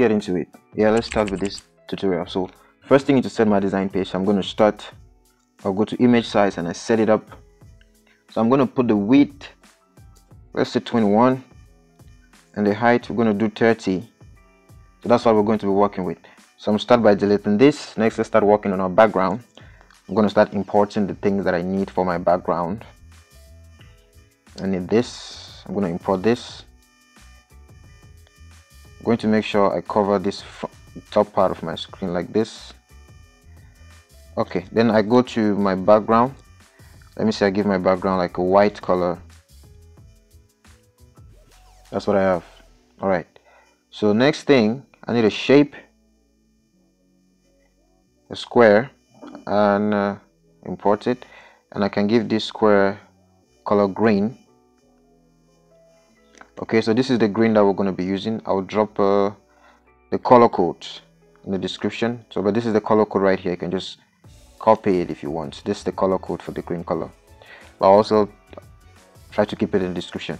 get into it. Yeah let's start with this tutorial. So first thing is to set my design page i'm going to start i'll go to image size and i set it up. So i'm going to put the width let's say 21 and the height we're going to do 30 so that's what we're going to be working with. So i'm start by deleting this. Next let's start working on our background. I'm going to start importing the things that i need for my background. I need this. I'm going to import this I'm going to make sure I cover this top part of my screen like this. Okay then I go to my background. Let me say I give my background like a white color. That's what I have. All right. So next thing I need a shape a square and uh, import it. And I can give this square color green okay so this is the green that we're going to be using. I'll drop uh, the color code in the description. So but this is the color code right here. You can just copy it if you want. This is the color code for the green color. But I'll also try to keep it in the description.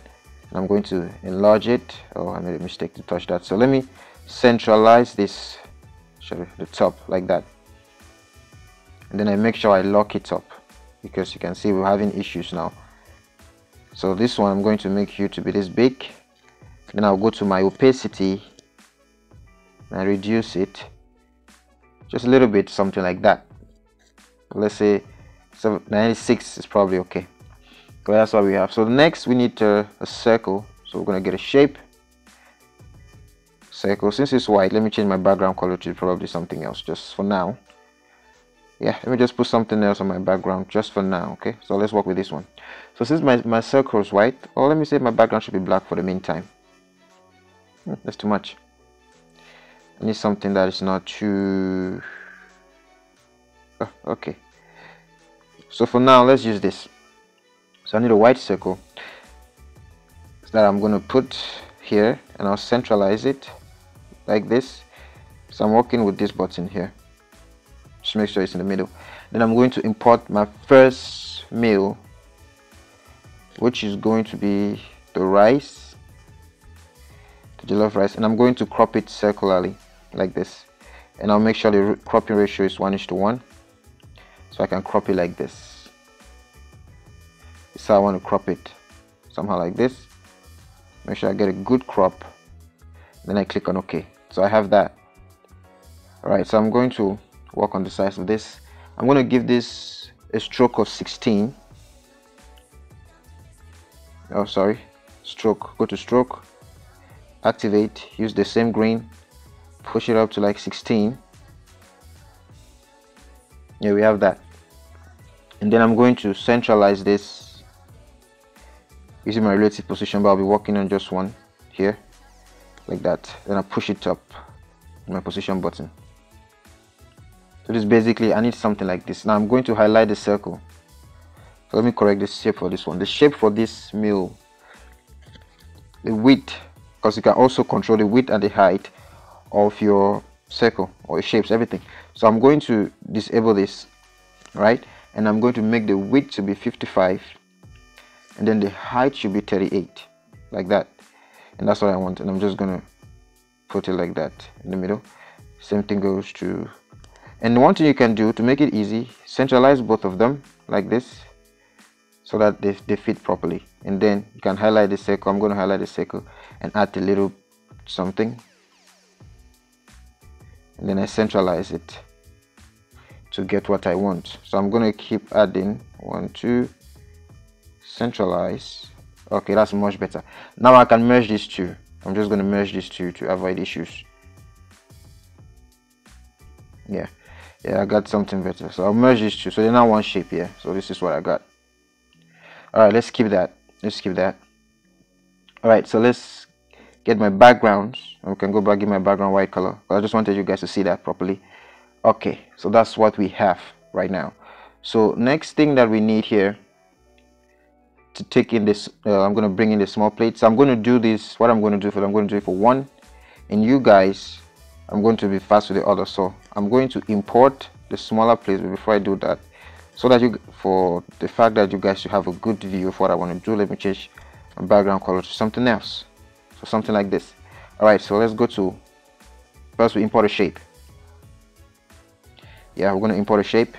And I'm going to enlarge it. Oh I made a mistake to touch that. So let me centralize this sorry the top like that. And then I make sure I lock it up because you can see we're having issues now so this one I'm going to make you to be this big. Then I'll go to my opacity and reduce it just a little bit something like that. Let's say 96 is probably okay. So that's what we have. So next we need uh, a circle. So we're going to get a shape. Circle. Since it's white let me change my background color to probably something else just for now. Yeah let me just put something else on my background just for now okay? So let's work with this one so since my, my circle is white or let me say my background should be black for the meantime. Hmm, that's too much. I need something that is not too oh, okay. So for now let's use this. So I need a white circle that I'm going to put here and I'll centralize it like this. So I'm working with this button here. Just make sure it's in the middle. Then I'm going to import my first meal which is going to be the rice the jollof rice and I'm going to crop it circularly like this. And I'll make sure the cropping ratio is 1 inch to 1 so I can crop it like this. So I want to crop it somehow like this. Make sure I get a good crop then I click on OK. So I have that. Alright so I'm going to work on the size of this. I'm going to give this a stroke of 16 oh sorry. Stroke. Go to stroke. Activate. Use the same green. Push it up to like 16 yeah we have that. And then I'm going to centralize this. Using my relative position but I'll be working on just one here like that. Then I push it up my position button. So this basically I need something like this. Now I'm going to highlight the circle let me correct the shape for this one. The shape for this mill the width because you can also control the width and the height of your circle or shapes everything. So I'm going to disable this right? And I'm going to make the width to be 55 and then the height should be 38 like that. And that's what I want and I'm just gonna put it like that in the middle. Same thing goes to and one thing you can do to make it easy centralize both of them like this so that they, they fit properly. And then you can highlight the circle. I'm going to highlight the circle and add a little something. And then i centralize it to get what i want. So i'm going to keep adding one two centralize. Okay that's much better. Now i can merge these two. I'm just going to merge these two to avoid issues. Yeah. Yeah i got something better. So i'll merge these two. So they're now one shape here so this is what i got all right let's keep that. Let's keep that. All right so let's get my background. We can go back get my background white color. I just wanted you guys to see that properly. Okay so that's what we have right now. So next thing that we need here to take in this uh, i'm going to bring in the small plate. So i'm going to do this what i'm going to do for i'm going to do it for one. And you guys I'm going to be fast with the other. So I'm going to import the smaller plates but before I do that so that you for the fact that you guys should have a good view of what I want to do let me change background color to something else. So something like this. All right so let's go to first we import a shape. Yeah we're going to import a shape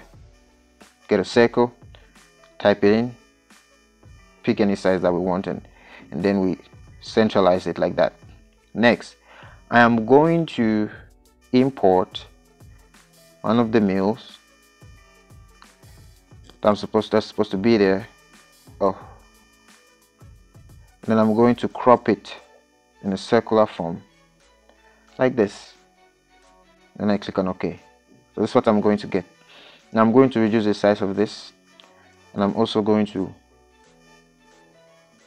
get a circle type it in pick any size that we want and, and then we centralize it like that. Next I am going to import one of the mills I'm supposed that's supposed to be there. Oh. Then I'm going to crop it in a circular form. Like this. Then I click on OK. So this is what I'm going to get. Now I'm going to reduce the size of this. And I'm also going to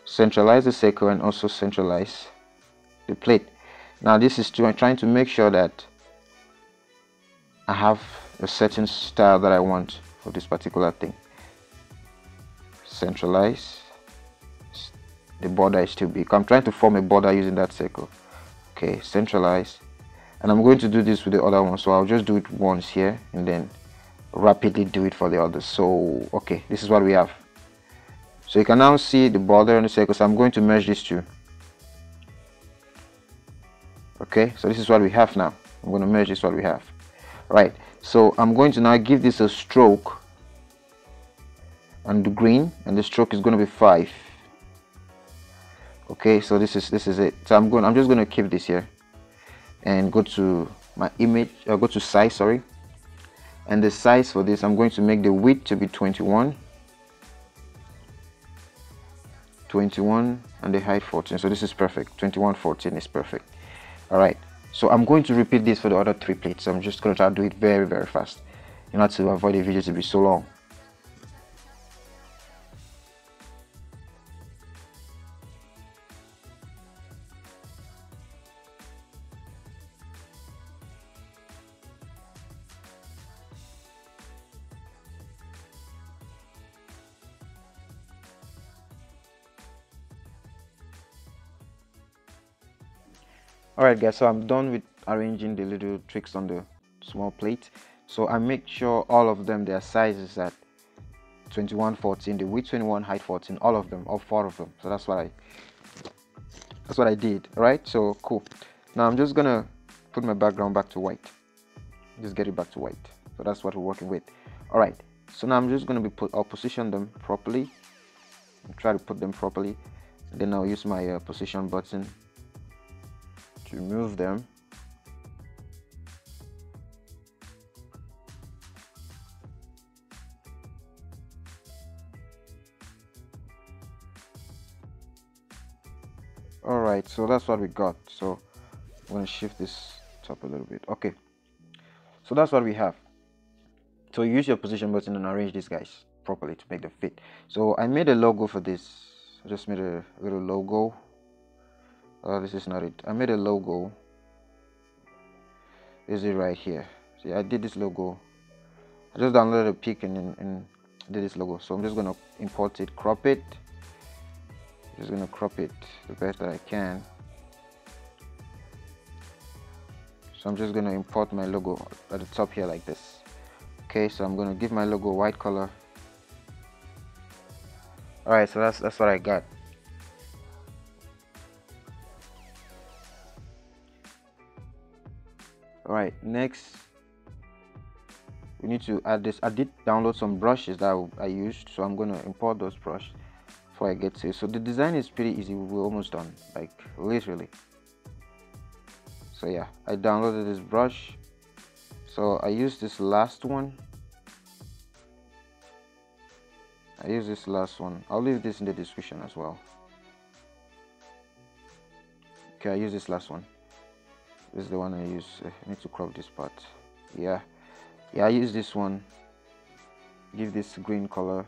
centralize the circle and also centralize the plate. Now this is to, trying to make sure that I have a certain style that I want for this particular thing centralize. The border is too big I'm trying to form a border using that circle. Okay centralize. And I'm going to do this with the other one so I'll just do it once here and then rapidly do it for the others. So okay this is what we have. So you can now see the border and the circle. So I'm going to merge these two. Okay so this is what we have now. I'm going to merge this what we have. Right so I'm going to now give this a stroke and the green and the stroke is going to be 5 okay so this is this is it. So I'm going I'm just going to keep this here and go to my image uh, go to size sorry. And the size for this I'm going to make the width to be 21 21 and the height 14 so this is perfect. 21 14 is perfect. All right. So I'm going to repeat this for the other three plates. So I'm just going to try to do it very very fast in order to avoid the video to be so long alright guys so I'm done with arranging the little tricks on the small plate. So I make sure all of them their size is at 21 14 the width 21 height 14 all of them all four of them. So that's what I that's what I did right so cool. Now I'm just gonna put my background back to white. Just get it back to white. So that's what we're working with. All right so now I'm just gonna be put I'll position them properly. Try to put them properly. Then I'll use my uh, position button remove them. All right so that's what we got. So i'm going to shift this top a little bit. Okay. So that's what we have. So use your position button and arrange these guys properly to make them fit. So i made a logo for this. I just made a little logo oh this is not it. I made a logo. Is it right here. See I did this logo. I just downloaded a pic and, and, and did this logo. So I'm just gonna import it crop it. Just gonna crop it the best that I can. So I'm just gonna import my logo at the top here like this. Okay so I'm gonna give my logo white color. Alright so that's that's what I got all right next. We need to add this. I did download some brushes that i used so i'm going to import those brushes before i get to so the design is pretty easy. We're almost done like literally. So yeah i downloaded this brush. So i use this last one. I use this last one. I'll leave this in the description as well. Okay i use this last one this is the one I use. Eh, I need to crop this part. Yeah. Yeah I use this one. Give this green color.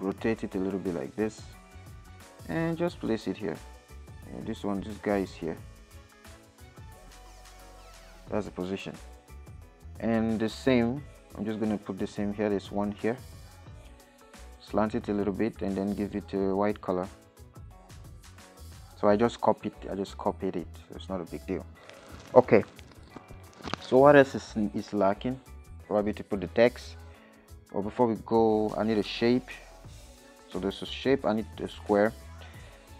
Rotate it a little bit like this. And just place it here this one this guy is here. That's the position. And the same I'm just to put the same here there's one here. Slant it a little bit and then give it a white color. So I just copied I just copied it it's not a big deal. Okay so what else is, is lacking? Probably to put the text. But before we go I need a shape. So there's a shape I need a square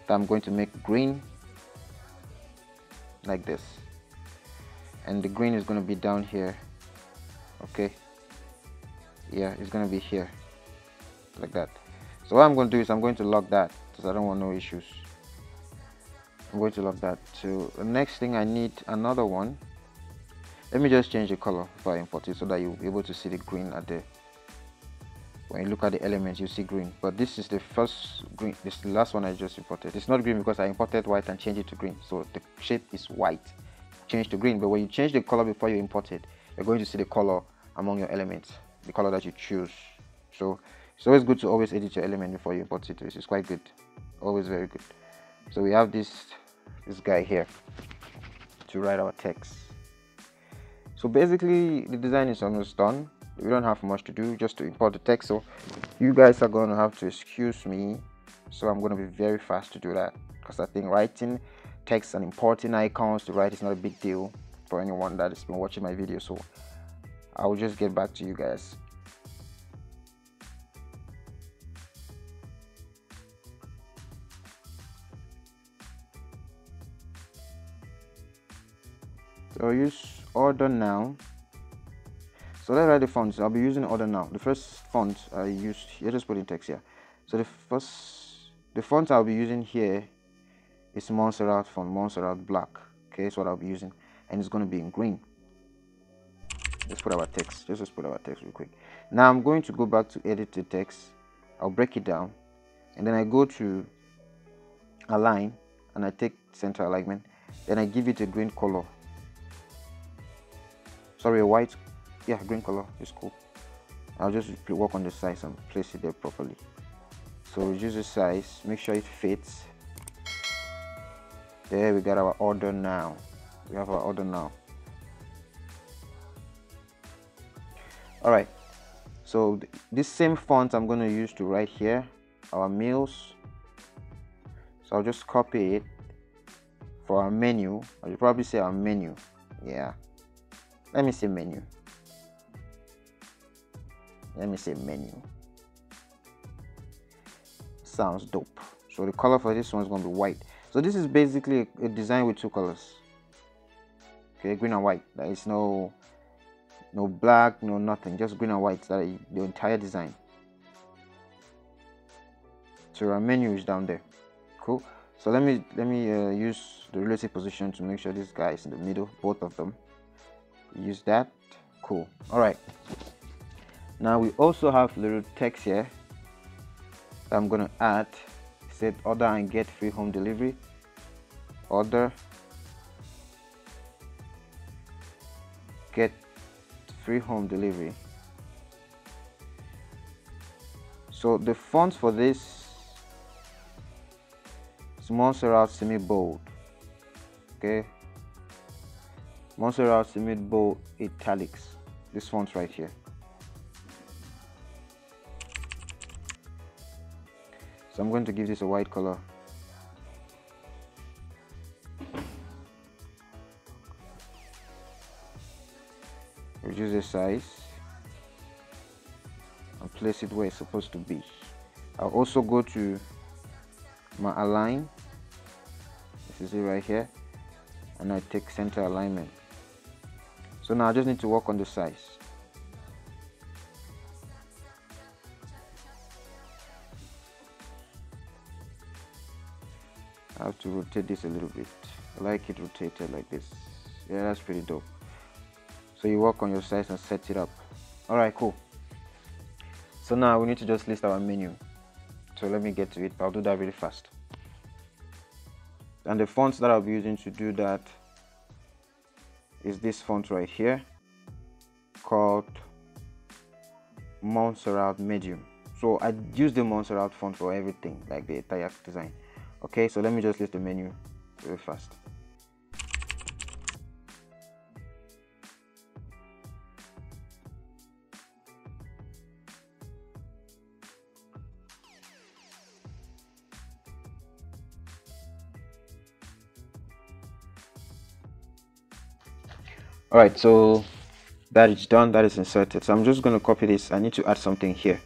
that I'm going to make green like this. And the green is going to be down here okay? Yeah it's going to be here like that. So what I'm going to do is I'm going to lock that because I don't want no issues. I'm going to lock that so the next thing I need another one. Let me just change the color before I import so that you'll be able to see the green at the when you look at the elements you see green. But this is the first green this is the last one I just imported. It's not green because I imported white and changed it to green. So the shape is white. Change to green. But when you change the color before you import it you're going to see the color among your elements the color that you choose. So it's always good to always edit your element before you import it this is quite good. Always very good. So we have this this guy here to write our text. So basically the design is almost done we don't have much to do just to import the text. So you guys are going to have to excuse me. So i'm going to be very fast to do that. Because i think writing text and importing icons to write is not a big deal for anyone that has been watching my video. So i'll just get back to you guys. So use order now so let's write the fonts. I'll be using order now. The first font i used here just put in text here. So the first the font i'll be using here is montserrat font montserrat black. Okay that's what i'll be using. And it's going to be in green. Let's put our text just let's put our text real quick. Now i'm going to go back to edit the text. I'll break it down. And then i go to align and i take center alignment. Then i give it a green color. Sorry a white yeah green color is cool. I'll just work on the size and place it there properly. So reduce the size make sure it fits. There we got our order now. We have our order now. All right so th this same font i'm going to use to write here our meals. So i'll just copy it for our menu. I'll probably say our menu. Yeah. Let me say menu let me say menu. Sounds dope. So the color for this one is going to be white. So this is basically a design with two colors. Okay green and white. There is no no black no nothing. Just green and white. That is the entire design. So our menu is down there. Cool. So let me let me uh, use the relative position to make sure this guy is in the middle both of them. Use that. Cool. All right now we also have little text here I'm gonna add. Set order and get free home delivery. Order. Get free home delivery. So the fonts for this is Montserrat semi bold okay? Montserrat semi bold italics. This font right here so I'm going to give this a white color. Reduce the size and place it where it's supposed to be. I'll also go to my align. This is it right here. And I take center alignment. So now I just need to work on the size Have to rotate this a little bit. I like it rotated like this. Yeah that's pretty dope. So you work on your size and set it up. All right cool. So now we need to just list our menu. So let me get to it. I'll do that really fast. And the fonts that i'll be using to do that is this font right here called Montserrat medium. So I use the Montserrat font for everything like the entire design okay so let me just list the menu real fast. All right so that is done that is inserted. So i'm just going to copy this. I need to add something here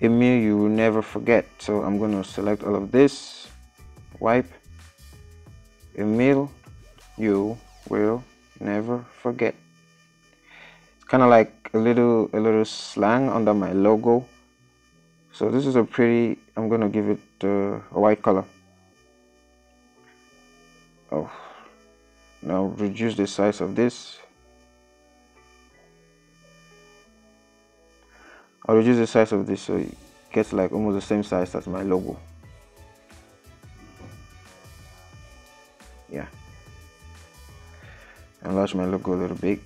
a meal you will never forget. So i'm going to select all of this. Wipe. A meal you will never forget. It's kind of like a little a little slang under my logo. So this is a pretty i'm going to give it uh, a white color. Oh now reduce the size of this I'll reduce the size of this so it gets like almost the same size as my logo. Yeah. Enlarge my logo a little bit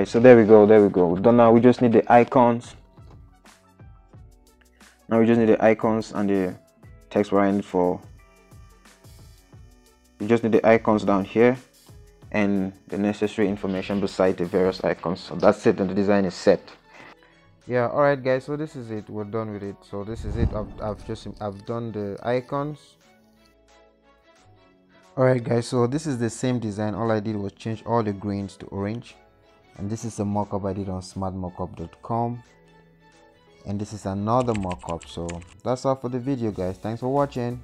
right so there we go there we go. Done now we just need the icons. Now we just need the icons and the text variant for we just need the icons down here and the necessary information beside the various icons. So that's it and the design is set. Yeah all right guys so this is it we're done with it. So this is it i've, I've just i've done the icons. All right guys so this is the same design all i did was change all the greens to orange and this is a mockup I did on smartmockup.com and this is another mockup. So that's all for the video guys. Thanks for watching